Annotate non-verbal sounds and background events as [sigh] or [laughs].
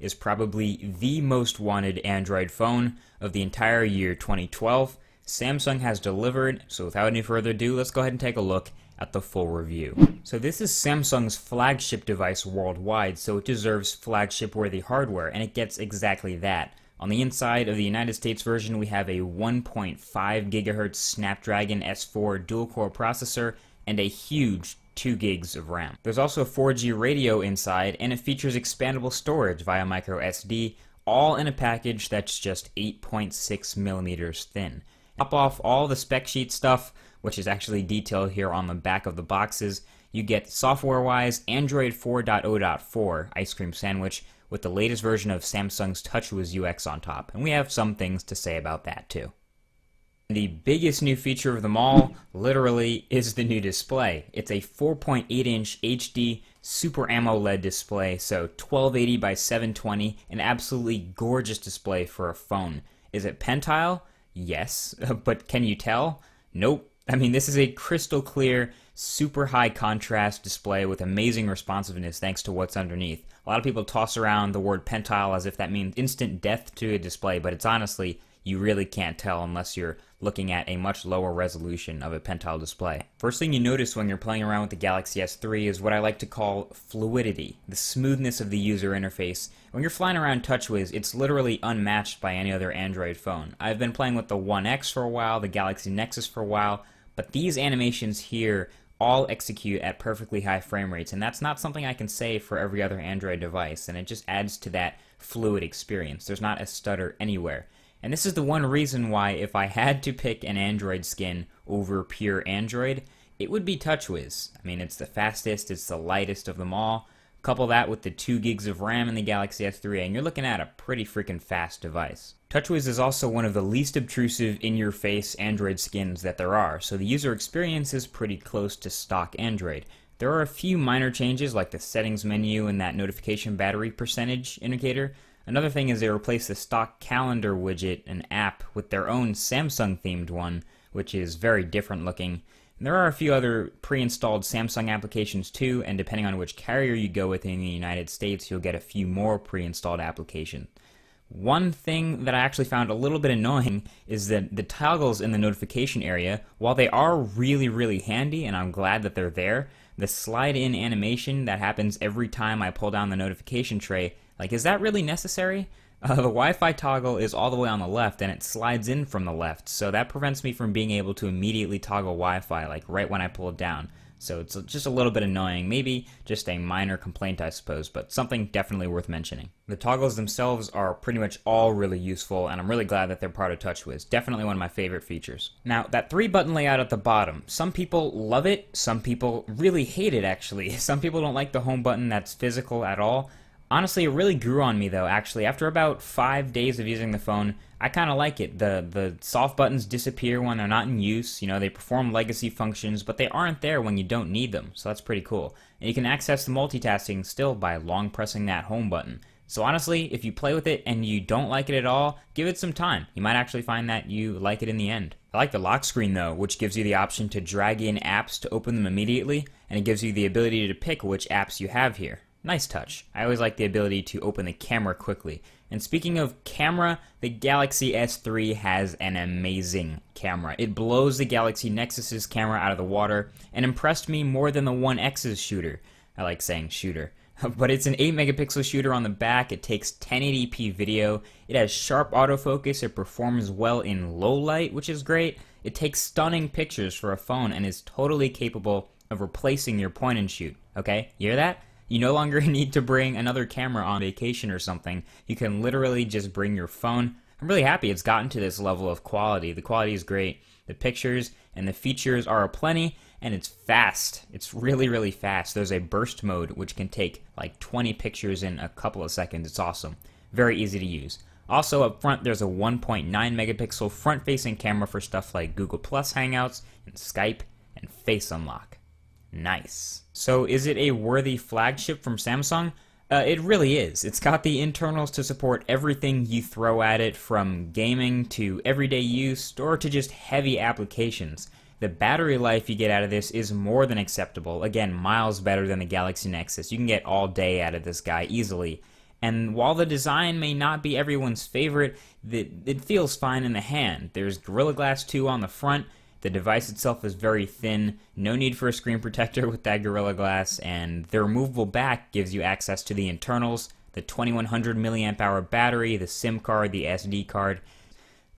is probably the most wanted Android phone of the entire year 2012. Samsung has delivered, so without any further ado, let's go ahead and take a look at the full review. So this is Samsung's flagship device worldwide, so it deserves flagship-worthy hardware, and it gets exactly that. On the inside of the United States version, we have a 1.5 GHz Snapdragon S4 dual-core processor and a huge 2 gigs of RAM. There's also a 4G radio inside, and it features expandable storage via micro SD, all in a package that's just 8.6 millimeters thin. Top off all the spec sheet stuff, which is actually detailed here on the back of the boxes. You get software-wise Android 4.0.4 Ice Cream Sandwich with the latest version of Samsung's TouchWiz UX on top, and we have some things to say about that too. The biggest new feature of them all, literally, is the new display. It's a 4.8 inch HD Super AMOLED display, so 1280 by 720, an absolutely gorgeous display for a phone. Is it Pentile? Yes, [laughs] but can you tell? Nope. I mean, this is a crystal clear, super high contrast display with amazing responsiveness thanks to what's underneath. A lot of people toss around the word Pentile as if that means instant death to a display, but it's honestly you really can't tell unless you're looking at a much lower resolution of a Pentile display. First thing you notice when you're playing around with the Galaxy S3 is what I like to call fluidity, the smoothness of the user interface. When you're flying around TouchWiz, it's literally unmatched by any other Android phone. I've been playing with the One X for a while, the Galaxy Nexus for a while, but these animations here all execute at perfectly high frame rates, and that's not something I can say for every other Android device, and it just adds to that fluid experience. There's not a stutter anywhere. And this is the one reason why if I had to pick an Android skin over pure Android, it would be TouchWiz. I mean, it's the fastest, it's the lightest of them all. Couple that with the 2 gigs of RAM in the Galaxy S3, and you're looking at a pretty freaking fast device. TouchWiz is also one of the least obtrusive in-your-face Android skins that there are, so the user experience is pretty close to stock Android. There are a few minor changes like the settings menu and that notification battery percentage indicator, Another thing is they replaced the stock calendar widget and app with their own Samsung themed one, which is very different looking. And there are a few other pre-installed Samsung applications too, and depending on which carrier you go with in the United States, you'll get a few more pre-installed applications. One thing that I actually found a little bit annoying is that the toggles in the notification area, while they are really, really handy, and I'm glad that they're there, the slide in animation that happens every time I pull down the notification tray like, is that really necessary? Uh, [laughs] the Wi-Fi toggle is all the way on the left and it slides in from the left, so that prevents me from being able to immediately toggle Wi-Fi like right when I pull it down. So it's just a little bit annoying, maybe just a minor complaint I suppose, but something definitely worth mentioning. The toggles themselves are pretty much all really useful and I'm really glad that they're part of TouchWiz. Definitely one of my favorite features. Now, that three button layout at the bottom, some people love it, some people really hate it actually. [laughs] Some people don't like the home button that's physical at all, Honestly, it really grew on me though. Actually, after about five days of using the phone, I kind of like it. the The soft buttons disappear when they're not in use. You know, they perform legacy functions, but they aren't there when you don't need them. So that's pretty cool. And you can access the multitasking still by long pressing that home button. So honestly, if you play with it and you don't like it at all, give it some time. You might actually find that you like it in the end. I like the lock screen though, which gives you the option to drag in apps to open them immediately, and it gives you the ability to pick which apps you have here. Nice touch. I always like the ability to open the camera quickly. And speaking of camera, the Galaxy S3 has an amazing camera. It blows the Galaxy Nexus's camera out of the water and impressed me more than the One X's shooter. I like saying shooter. [laughs] but it's an 8 megapixel shooter on the back. It takes 1080p video. It has sharp autofocus. It performs well in low light, which is great. It takes stunning pictures for a phone and is totally capable of replacing your point and shoot. Okay? You hear that? You no longer [laughs] need to bring another camera on vacation or something. You can literally just bring your phone. I'm really happy it's gotten to this level of quality. The quality is great. The pictures and the features are aplenty, and it's fast. It's really, really fast. There's a burst mode which can take like 20 pictures in a couple of seconds. It's awesome. Very easy to use. Also, up front, there's a 1.9 megapixel front facing camera for stuff like Google Plus Hangouts and Skype and Face Unlock. Nice. So is it a worthy flagship from Samsung? Uh, it really is. It's got the internals to support everything you throw at it from gaming to everyday use or to just heavy applications. The battery life you get out of this is more than acceptable. Again, miles better than the Galaxy Nexus. You can get all day out of this guy easily. And while the design may not be everyone's favorite, it, it feels fine in the hand. There's Gorilla Glass 2 on the front. The device itself is very thin, no need for a screen protector with that Gorilla Glass, and the removable back gives you access to the internals, the 2100 milliamp hour battery, the SIM card, the SD card,